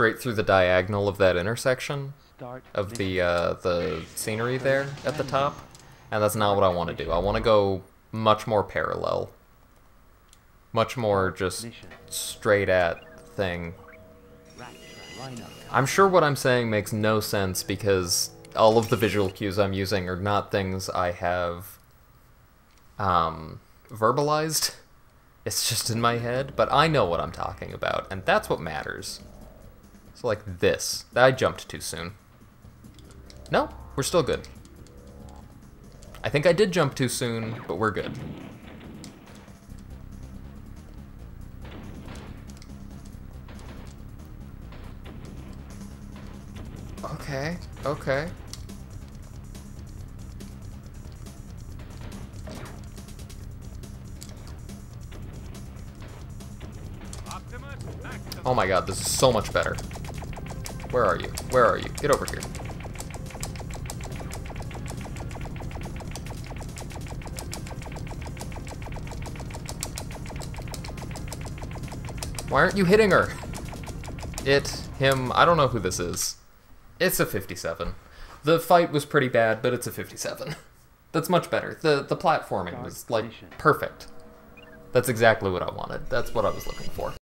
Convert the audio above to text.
straight through the diagonal of that intersection of the uh, the scenery there at the top, and that's not what I want to do. I want to go much more parallel, much more just straight at thing. I'm sure what I'm saying makes no sense because all of the visual cues I'm using are not things I have um, verbalized. It's just in my head, but I know what I'm talking about, and that's what matters. So like this. That I jumped too soon. No, we're still good. I think I did jump too soon, but we're good. Okay, okay. Oh my god, this is so much better. Where are you? Where are you? Get over here. Why aren't you hitting her? It, him, I don't know who this is. It's a 57. The fight was pretty bad, but it's a 57. That's much better. The the platforming was like perfect. That's exactly what I wanted. That's what I was looking for.